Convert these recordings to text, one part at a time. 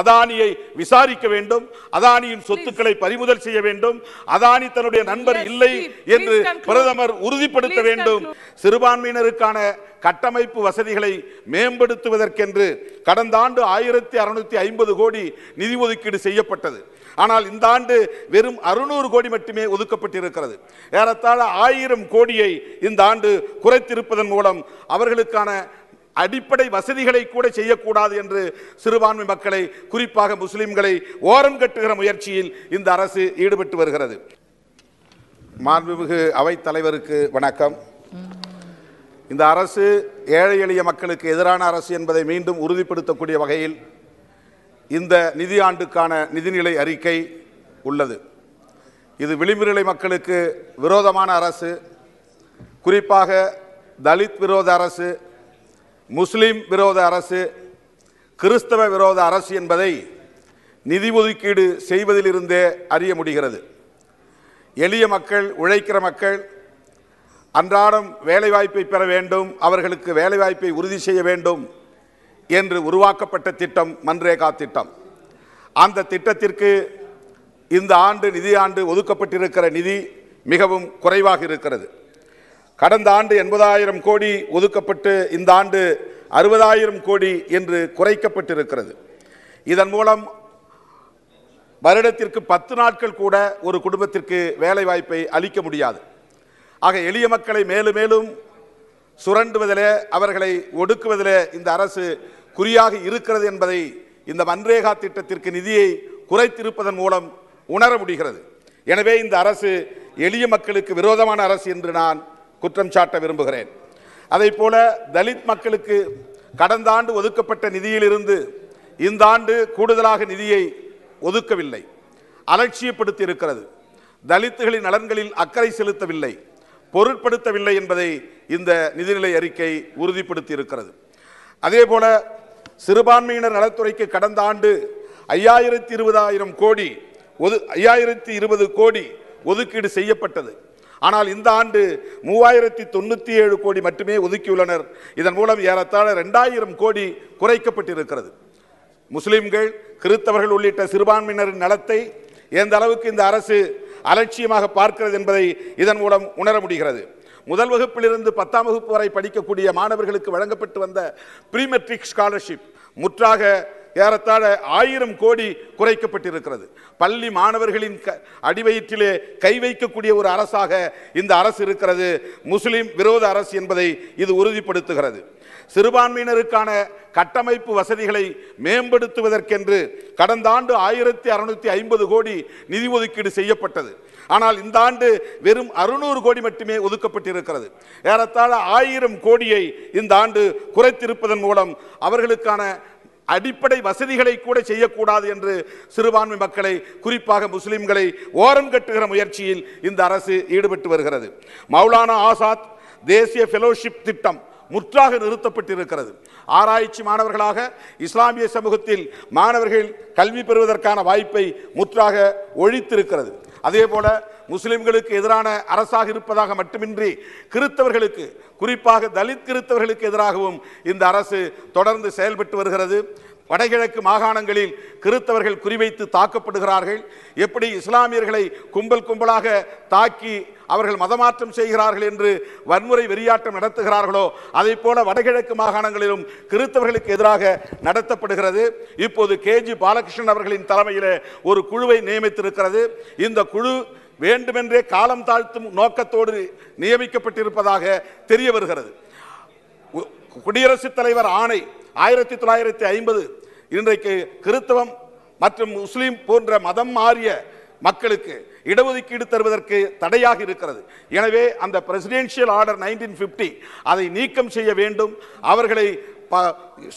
அதானியை விசாரிக்க வேண்டும். அதானியின் சொத்துக்களை பறிமுதல் செய்ய வேண்டும். அதானி தன்னுடைய நண்பர் இல்லை என்று. பிரதமர் உறுதிப்படுத்த வேண்டும். சிறுபான்மையினருக்கான கட்டமைப்பு வசதிகளை மேம்படுத்துவதற்கென்று கடந்த ஆண்டு ஆயிரத்தி அறுநூத்தி ஐம்பது கோடி நிதி ஒதுக்கீடு செய்யப்பட்டது. ஆனால் இந்த ஆண்டு வெறும் அறுநூறு கோடி மட்டுமே ஒதுக்கப்பட்டிருக்கிறது. ஏறத்தாழ ஆயிரம் கோடியை இந்த ஆண்டு குறைத்திருப்பதன் மூலம் அவர்களுக்கான அடிப்படை வசதிகளை கூட செய்யக்கூடாது என்று சிறுபான்மை மக்களை குறிப்பாக முஸ்லிம்களை ஓரம் கட்டுகிற முயற்சியில் இந்த அரசு ஈடுபட்டு வருகிறது. மாண்புமிகு அவைத்தலைவருக்கு வணக்கம். இந்த அரசு ஏழை எளிய மக்களுக்கு எதிரான அரசு என்பதை மீண்டும் உறுதிப்படுத்தக்கூடிய வகையில் இந்த நிதியாண்டுக்கான நிதிநிலை அறிக்கை உள்ளது. இது விளிம்புநிலை மக்களுக்கு விரோதமான அரசு குறிப்பாக தலித் விரோத அரசு முஸ்லீம் விரோத அரசு கிறிஸ்தவ விரோத அரசு என்பதை நிதி ஒதுக்கீடு செய்வதிலிருந்தே அறிய முடிகிறது. எளிய மக்கள் உழைக்கிற மக்கள் அன்றாடம் வேலைவாய்ப்பை பெற வேண்டும் அவர்களுக்கு வேலைவாய்ப்பை உறுதி செய்ய வேண்டும் என்று உருவாக்கப்பட்ட திட்டம் மன்ரேகா திட்டம். அந்த திட்டத்திற்கு இந்த ஆண்டு நிதி ஆண்டு ஒதுக்கப்பட்டிருக்கிற நிதி மிகவும் குறைவாக இருக்கிறது. கடந்த ஆண்டு எண்பதாயிரம் கோடி ஒதுக்கப்பட்டு இந்த ஆண்டு அறுபதாயிரம் கோடி என்று குறைக்கப்பட்டிருக்கிறது. இதன் மூலம் வருடத்திற்கு பத்து நாட்கள் கூட ஒரு குடும்பத்திற்கு வேலை வாய்ப்பை அளிக்க முடியாது. ஆக எளிய மக்களை மேலும் மேலும் சுரண்டுவதிலே அவர்களை ஒடுக்குவதிலே இந்த அரசு குறியாக இருக்கிறது என்பதை இந்த மன்ரேகா திட்டத்திற்கு நிதியை குறைத்திருப்பதன் மூலம் உணர முடிகிறது. எனவே இந்த அரசு எளிய மக்களுக்கு விரோதமான அரசு என்று நான் குற்றம் சாட்ட விரும்புகிறேன். அதை போல தலித் மக்களுக்கு கடந்த ஆண்டு ஒதுக்கப்பட்ட நிதியிலிருந்து இந்த ஆண்டு கூடுதலாக நிதியை ஒதுக்கவில்லை. அலட்சியப்படுத்தி இருக்கிறது தலித்துகளின் நலன்களில் அக்கறை செலுத்தவில்லை. பொருட்படுத்தவில்லை என்பதை இந்த நிதிநிலை அறிக்கை உறுதிப்படுத்தி இருக்கிறது அதே போல சிறுபான்மையினர் நலத்துறைக்கு கடந்த ஆண்டு ஐயாயிரத்தி இருபதாயிரம் கோடி ஒது ஐயாயிரத்தி இருபது கோடி ஒதுக்கீடு செய்யப்பட்டது. ஆனால் இந்த ஆண்டு மூவாயிரத்தி தொண்ணூற்றி ஏழு கோடி மட்டுமே ஒதுக்கியுள்ளனர். இதன் மூலம் ஏறத்தாழ ரெண்டாயிரம் கோடி குறைக்கப்பட்டிருக்கிறது. முஸ்லிம்கள் கிறித்தவர்கள் உள்ளிட்ட சிறுபான்மையினரின் நலத்தை எந்த அளவுக்கு இந்த அரசு அலட்சியமாக பார்க்கிறது என்பதை இதன் மூலம் உணர முடிகிறது. முதல் வகுப்பிலிருந்து பத்தாம் வகுப்பு வரை படிக்கக்கூடிய மாணவர்களுக்கு வழங்கப்பட்டு வந்த ப்ரீமெட்ரிக் ஸ்காலர்ஷிப் முற்றாக ஏறத்தாழ ஆயிரம் கோடி குறைக்கப்பட்டிருக்கிறது. பள்ளி மாணவர்களின் க அடிவயிற்றிலே கை வைக்கக்கூடிய ஒரு அரசாக இந்த அரசு இருக்கிறது. முஸ்லிம் விரோத அரசு என்பதை இது உறுதிப்படுத்துகிறது. சிறுபான்மையினருக்கான கட்டமைப்பு வசதிகளை மேம்படுத்துவதற்கென்று கடந்த ஆண்டு ஆயிரத்தி அறுநூத்தி ஐம்பது கோடி நிதி ஒதுக்கீடு செய்யப்பட்டது. ஆனால் இந்த ஆண்டு வெறும் அறுநூறு கோடி மட்டுமே ஒதுக்கப்பட்டிருக்கிறது. ஏறத்தாழ ஆயிரம் கோடியை இந்த ஆண்டு குறைத்திருப்பதன் மூலம் அவர்களுக்கான அடிப்படை வசதிகளை கூட செய்யக்கூடாது என்று சிறுபான்மை மக்களை குறிப்பாக முஸ்லிம்களை ஓரம் கட்டுகிற முயற்சியில் இந்த அரசு ஈடுபட்டு வருகிறது. மௌலானா ஆசாத் தேசிய ஃபெலோஷிப் திட்டம் முற்றாக நிறுத்தப்பட்டிருக்கிறது. ஆராய்ச்சி மாணவர்களாக இஸ்லாமிய சமூகத்தில் மாணவர்கள் கல்வி பெறுவதற்கான வாய்ப்பை முற்றாக ஒழித்திருக்கிறது. அதே போல முஸ்லிம்களுக்கு எதிரான அரசாக இருப்பதாக மட்டுமின்றி கிறித்தவர்களுக்கு குறிப்பாக தலித் கிறித்தவர்களுக்கு எதிராகவும் இந்த அரசு தொடர்ந்து செயல்பட்டு வருகிறது. வடகிழக்கு மாகாணங்களில் கிறித்தவர்கள் குறிவைத்து தாக்கப்படுகிறார்கள். எப்படி இஸ்லாமியர்களை கும்பல் கும்பலாக தாக்கி அவர்கள் மதமாற்றம் செய்கிறார்கள் என்று வன்முறை வெறியாட்டம் நடத்துகிறார்களோ அதை போல வடகிழக்கு மாகாணங்களிலும் கிறித்தவர்களுக்கு எதிராக நடத்தப்படுகிறது. இப்போது கேஜி பாலகிருஷ்ணன் அவர்களின் தலைமையில் ஒரு குழுவை நியமித்திருக்கிறது. இந்த குழு வேண்டுமென்றே காலம் தாழ்த்தும் நோக்கத்தோடு நியமிக்கப்பட்டிருப்பதாக தெரிய வருகிறது. குடியரசுத் தலைவர் ஆணை ஆயிரத்தி தொள்ளாயிரத்தி ஐம்பது இன்றைக்கு கிறித்தவம் மற்றும் முஸ்லீம் போன்ற மதம் மாறிய மக்களுக்கு இடஒதுக்கீடு தருவதற்கு தடையாக இருக்கிறது. எனவே அந்த பிரசிடென்ஷியல் ஆர்டர் நைன்டீன் ஃபிஃப்டி அதை நீக்கம் செய்ய வேண்டும். அவர்களை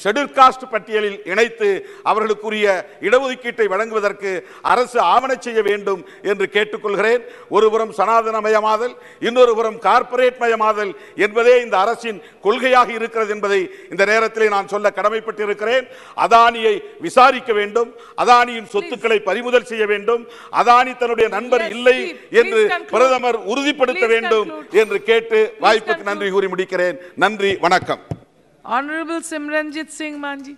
ஷெட்யூல் காஸ்ட் பட்டியலில் இணைத்து அவர்களுக்குரிய இடஒதுக்கீட்டை வழங்குவதற்கு அரசு ஆவண செய்ய வேண்டும் என்று கேட்டுக்கொள்கிறேன் ஒருபுறம் சனாதனமயமாதல் இன்னொரு புறம் கார்ப்பரேட் மயமாதல் என்பதே இந்த அரசின் கொள்கையாக இருக்கிறது என்பதை இந்த நேரத்திலே நான் சொல்ல கடமைப்பட்டிருக்கிறேன் அதானியை விசாரிக்க வேண்டும் அதானியின் சொத்துக்களை பறிமுதல் செய்ய வேண்டும் அதானி தன்னுடைய நண்பர் இல்லை என்று. பிரதமர் உறுதிப்படுத்த வேண்டும். என்று கேட்டு வாய்ப்புக்கு. நன்றி கூறி முடிக்கிறேன் நன்றி வணக்கம் Honorable Simranjit Singh Manji.